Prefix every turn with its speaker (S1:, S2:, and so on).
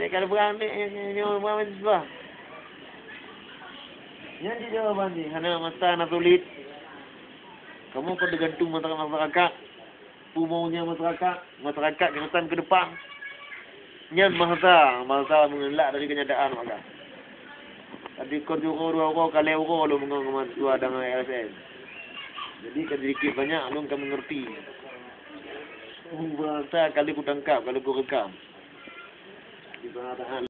S1: Saya kalau berang ni, ni, ni orang berang sebab. Yang dia jawapan ni, hana masa nak sulit. Kamu kau tergantung masyarakat masyarakat. Pumaunya masyarakat, masyarakat kenyataan ke depan. Nyan masa, masa mengelak dari kenyataan maka. Tadi kau juga dua orang kali orang lu mengenai dua dengan LSN. Jadi kan sedikit banyak lu kan mengerti. Bahasa kali ku tangkap, kalau ku rekam. Di bahasa